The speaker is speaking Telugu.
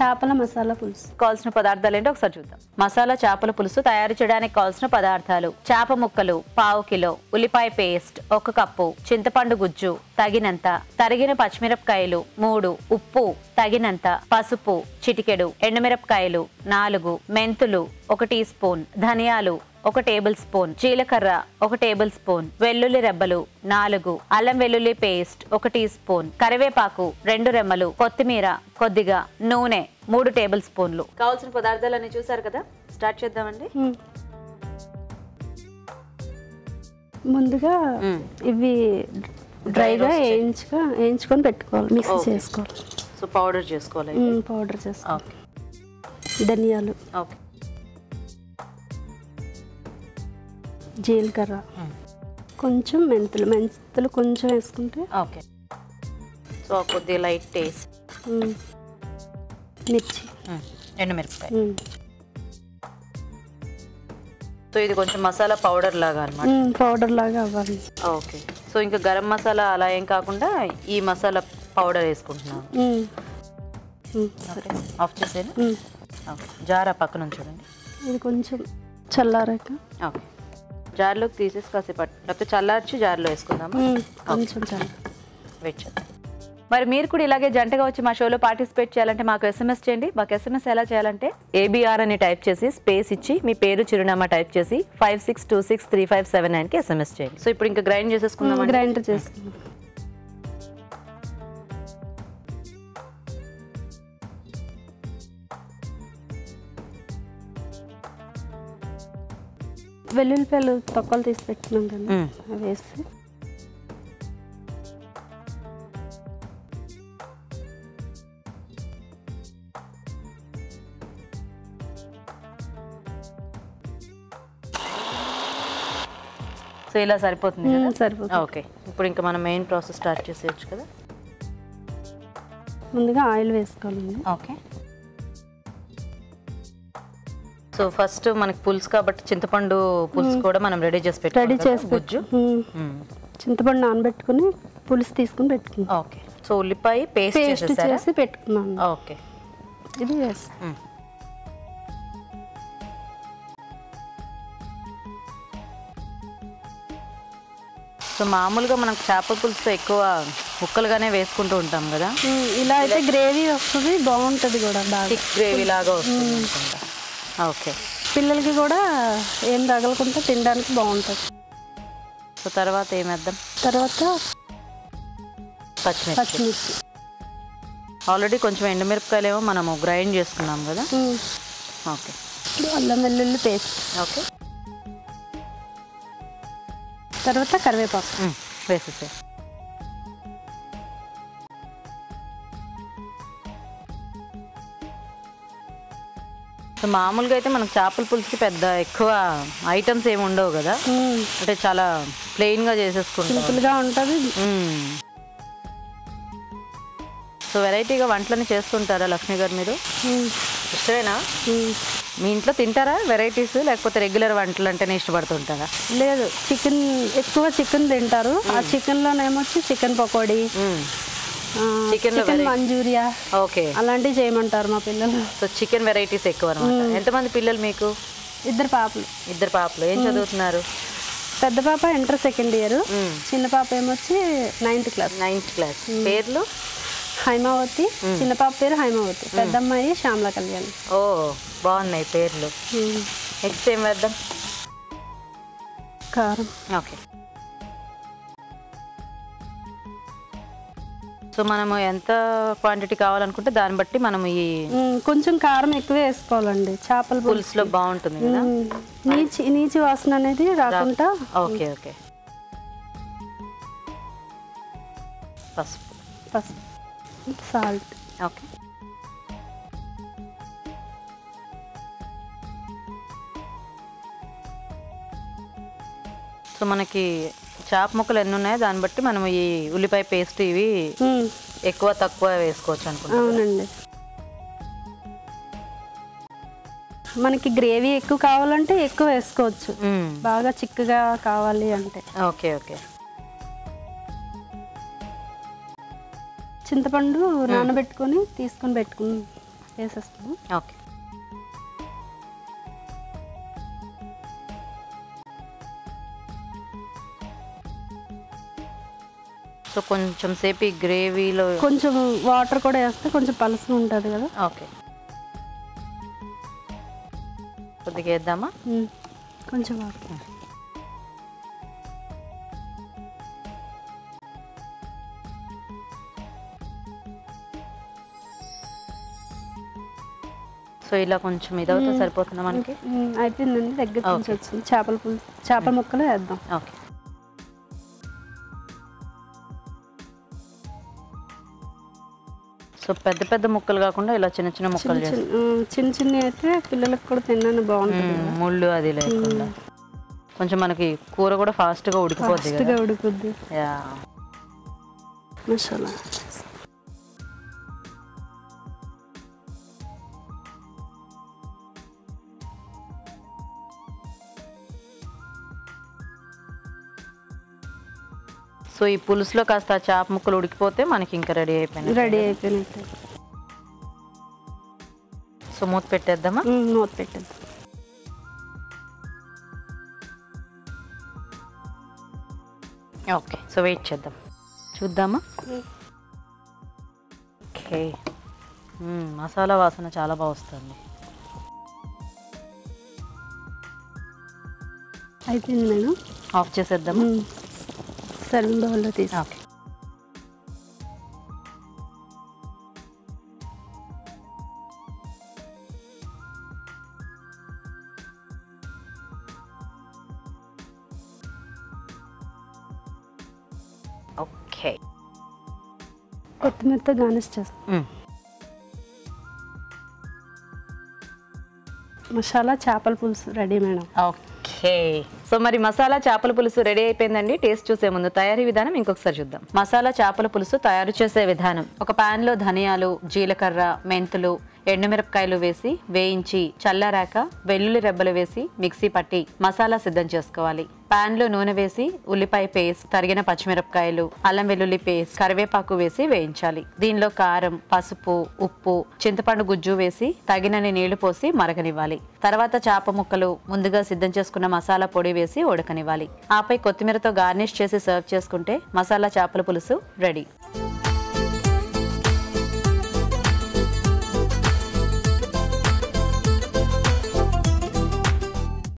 చేపల మసాలా పులుసు. కావాల్సిన పదార్థాలు ఏంటో ఒకసారి చూద్దాం. మసాలా చేపల పులుసు తయారు చేయడానికి కావాల్సిన పదార్థాలు చేప ముక్కలు పావు కిలో ఉల్లిపాయ పేస్ట్ ఒక కప్పు చింతపండు గుజ్జు తగినంత తరిగిన పచ్చిమిరపకాయలు మూడు ఉప్పు తగినంత పసుపు చిటికెడు ఎండుమిరపకాయలు నాలుగు మెంతులు ఒక టీ స్పూన్ ధనియాలు ఒక టేబుల్ స్పూన్ జీలకర్ర ఒక టేబుల్ స్పూన్ వెల్లుల్లి రెబ్బలు నాలుగు అల్లం వెల్లుల్లి పేస్ట్ ఒక టీ స్పూన్ కరివేపాకు రెండు రెమ్మలు కొత్తిమీర కొద్దిగా నూనె మూడు టేబుల్ స్పూన్లు. కావాల్సిన పదార్థాలన్నీ చూసారు కదా? స్టార్ట్ చేద్దామండి. ముందుగా. ఇవి డ్రైగా. వేయించుగా వేయించుకొని పెట్టుకోవాలి మిక్సీ. చేసుకోవాలి. సో పౌడర్ చేసుకోవాలి పౌడర్ చేసుకోవాలి. ఓకే. ధనియాలు. ఓకే. జీలకర్ర. కొంచెం మెంతులు మెంతులు కొంచెం వేసుకుంటే ఓకే. సో కొద్దిగా లైట్ టేస్ట్. మిర్చి. ఎండుమిరపకాయ. సో ఇది కొంచెం మసాలా పౌడర్ లాగా అనమాట పౌడర్ లాగా అవ్వాలి. ఓకే. సో ఇంకా గరం మసాలా అలా ఏం కాకుండా ఈ మసాలా పౌడర్ వేసుకుంటున్నాను. ఆఫ్ చేసేనా. ఓకే. జార్ పక్కన ఉంచండి. ఇది కొంచెం చల్లారాక ఓకే. జార్లోకి తీసేసి కాసేపు లేకపోతే చల్లార్చి జార్లో వేసుకుందామా? మ్మ్, కొంచెం చల్లార వెయిట్ చేద్దాం మరి మీరు కూడా ఇలాగే జంటగా వచ్చి మా షోలో పార్టిసిపేట్ చేయాలంటే మాకు ఎస్ఎంఎస్ చేయండి. మాకు ఎస్ఎంఎస్ ఎలా చేయాలంటే ఏబిఆర్ అని టైప్ చేసి స్పేస్ ఇచ్చి మీ పేరు చిరునామా టైప్ చేసి five six two six three five seven నైన్కి ఎస్ఎంఎస్ చేయండి. సో ఇప్పుడు ఇంకా గ్రైండ్ చేసేసుకుందాం గ్రైండర్ చేసుకుందాం వెల్లుల్లిపాయలు తొక్కలు తీసి పెట్టుకున్నాం కదా. అవి వేసి. సో ఇలా సరిపోతుంది సరిపోతుంది. ఓకే. ఇప్పుడు ఇంకా మనం మెయిన్ ప్రాసెస్ స్టార్ట్ చేసేయచ్చు కదా? ముందుగా ఆయిల్ వేసుకోవాలండి. ఓకే. సో ఫస్ట్ మనకి పులుసు కాబట్టి చింతపండు పులుసు కూడా మనం రెడీ చేసి రెడీ పెట్టుకోవాలి చేసి గుజ్జు. చింతపండు నానబెట్టుకుని పులుసు తీసుకుని పెట్టుకున్నాం ఓకే. సో ఉల్లిపాయ పేస్ట్ చేసి పెట్టుకున్నాను. ఓకే. ఇది. సో మామూలుగా మనం చేపల పులుసుతో ఎక్కువ ముక్కలుగానే వేసుకుంటూ ఉంటాం కదా? ఇలా అయితే గ్రేవీ వస్తుంది బాగుంటుంది కూడా గ్రేవీ లాగా వస్తుంది ఓకే. పిల్లలకి కూడా ఏం తగలకుండా తినడానికి బాగుంటుంది. సో తర్వాత ఏమేద్దాం తర్వాత పచ్చిమిర్చి. పచ్చిమిర్చి. ఆల్రెడీ కొంచెం ఎండుమిరపకాయలు ఏమో మనము గ్రైండ్ చేసుకున్నాం కదా. ఓకే. అల్లం వెల్లుల్లి పేస్ట్. ఓకే. తర్వాత కరివేపాకు. మ్మ్. సో మామూలుగా అయితే మనకు చేపల పులుసుకి పెద్ద ఎక్కువ ఐటమ్స్ ఏమి ఉండవు కదా. అంటే చాలా ప్లెయిన్గా చేసేసుకుంటాం. సింపుల్గా ఉంటుంది. సో వెరైటీగా వంటలని చేస్తుంటారా లక్ష్మి గారు మీరు. ఇష్టమేనా. మీ ఇంట్లో తింటారా వెరైటీస్ లేకపోతే రెగ్యులర్ వంటలు అంటేనే ఇష్టపడుతుంటారా? లేదు చికెన్ ఎక్కువ చికెన్ తింటారు. ఆ చికెన్లోనేమొచ్చి చికెన్ పకోడీ చికెన్. మంచూరియా ఓకే అలాంటివి చేయమంటారు మా పిల్లలు. సో చికెన్ వెరైటీస్ ఎక్కువ అనమాట ఎంతమంది పిల్లలు మీకు? ఇద్దరు పాపలు. ఇద్దరు పాపలు. ఏం చదువుతున్నారు? పెద్ద పాప ఇంటర్ సెకండ్ ఇయర్. చిన్న పాప ఏమొచ్చి నైన్త్ క్లాస్. Ninth class. పేర్లు? హైమావతి. చిన్న పాప పేరు హైమావతి. పెద్ద అమ్మాయి శ్యామల కళ్యాణ్. ఓ బాగున్నాయి పేర్లు. నెక్స్ట్ ఏం వేద్దాం? కారం. ఓకే సో మనము ఎంత క్వాంటిటీ కావాలనుకుంటే దాన్ని బట్టి మనం ఈ. కొంచెం కారం ఎక్కువ వేసుకోవాలండి. చేపల పులుసు. పులుసులో బాగుంటుంది కదా. నీచి నీచి వాసన అనేది రాకుండా ఓకే ఓకే. పసుపు. పసుపు. సాల్ట్. ఓకే. సో మనకి చేప ముక్కలు ఎన్ని ఉన్నాయో దాన్ని బట్టి మనం ఈ ఉల్లిపాయ పేస్ట్ ఇవి ఎక్కువ తక్కువ వేసుకోవచ్చు అనుకుంటా. అవునండి. మనకి గ్రేవీ ఎక్కువ కావాలంటే ఎక్కువ వేసుకోవచ్చు. బాగా చిక్కగా కావాలి అంటే. Okay okay. చింతపండు నానబెట్టుకొని తీసుకొని పెట్టుకుని వేసేస్తాము. ఓకే. సో కొంచెం సేపు ఈ గ్రేవీలో కొంచెం వాటర్ కూడా వేస్తే కొంచెం పలసగా ఉంటుంది కదా. ఓకే. కొద్దిగా వేద్దామా? కొంచెం వాటర్. సో ఇలా కొంచెం ఇదవుతా సరిపోతుందా మనకి? అయిపోయిందండి దగ్గర నుంచి వచ్చింది. చేపల పులుసు చేపల ముక్కలు వేద్దాం. ఓకే. సో పెద్ద పెద్ద ముక్కలు కాకుండా ఇలా చిన్న చిన్న ముక్కలు చిన్న చిన్న అయితే పిల్లలకు కూడా తిన్నాను బాగుంటుంది ముళ్ళు అది లేకుండా. కొంచెం మనకి కూర కూడా ఫాస్ట్గా ఉడికిపోద్ది కదా. ఫాస్ట్గా ఉడుకుద్ది. యా మసాలా. సో ఈ పులుసులో కాస్త చేప ముక్కలు ఉడికిపోతే మనకి ఇంకా రెడీ అయిపోయినాయి రెడీ అయిపోయినట్టు. సో మూత పెట్టేద్దామా? మూత పెట్టేద్దాం. ఓకే సో వెయిట్ చేద్దాం. చూద్దామా? ఓకే. మసాలా వాసన చాలా బాగా వస్తుంది. అయిపోయింది నేను ఆఫ్ చేసేద్దామా? సర్వింగ్ బౌల్లో తీసి ఓకే. ఓకే. కొత్తిమీరతో గార్నిష్ చేస్తాం. మసాలా చేపల పులుసు రెడీ మేడం. ఓకే. సో మరి మసాలా చేపల పులుసు రెడీ అయిపోయిందండి. టేస్ట్ చూసే ముందు తయారీ విధానం ఇంకొకసారి చూద్దాం. మసాలా చేపల పులుసు తయారు చేసే విధానం. ఒక ప్యాన్లో ధనియాలు జీలకర్ర మెంతులు ఎండుమిరపకాయలు వేసి వేయించి చల్లారాక వెల్లుల్లి రెబ్బలు వేసి మిక్సీ పట్టి మసాలా సిద్ధం చేసుకోవాలి. పాన్లో నూనె వేసి ఉల్లిపాయ పేస్ట్ తరిగిన పచ్చిమిరపకాయలు అల్లం వెల్లుల్లి పేస్ట్ కరివేపాకు వేసి వేయించాలి. దీనిలో కారం పసుపు ఉప్పు చింతపండు గుజ్జు వేసి తగినన్ని నీళ్ళు పోసి మరగనివ్వాలి. తర్వాత చేప ముక్కలు ముందుగా సిద్ధం చేసుకున్న మసాలా పొడి వేసి ఉడకనివ్వాలి. ఆపై కొత్తిమీరతో గార్నిష్ చేసి సర్వ్ చేసుకుంటే మసాలా చేపల పులుసు రెడీ.